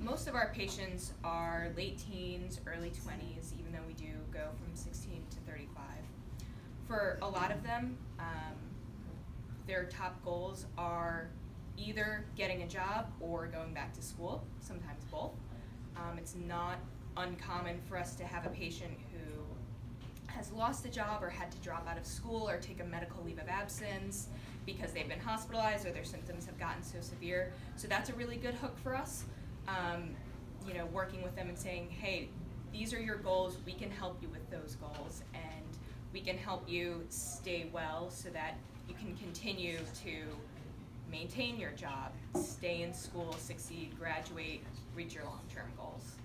most of our patients are late teens, early 20s, even though we do go from 16 to 35. For a lot of them, um, their top goals are either getting a job or going back to school, sometimes both. Um, it's not uncommon for us to have a patient who has lost a job or had to drop out of school or take a medical leave of absence because they've been hospitalized or their symptoms have gotten so severe. So that's a really good hook for us. Um, you know, working with them and saying, hey, these are your goals, we can help you with those goals, and we can help you stay well so that you can continue to maintain your job, stay in school, succeed, graduate, reach your long-term goals.